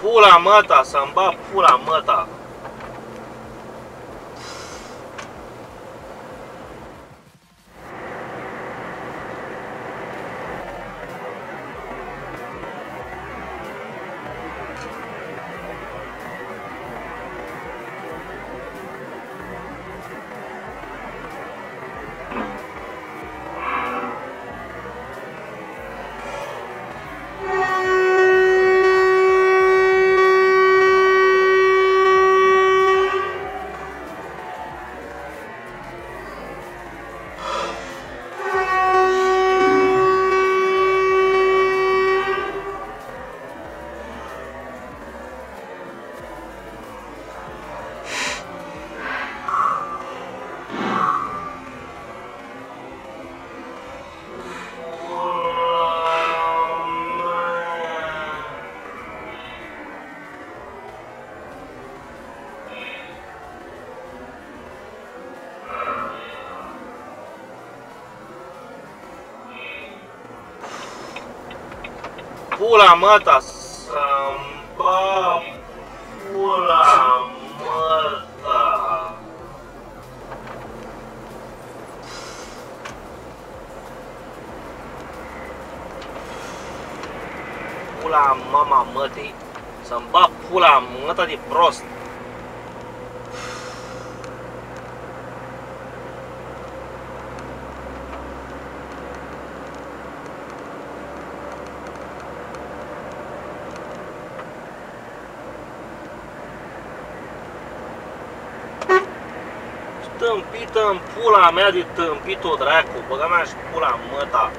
Pula măta, să-mi bag pula măta. Pula mata sampah Pula mata Pula mama mati Sampah pula mata di prost Tâmpită în pula mea de tâmpit-o dracu, băga mea și pula măta.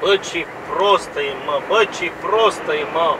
Bă, ce prostă e, mă, bă, ce prostă e, mă.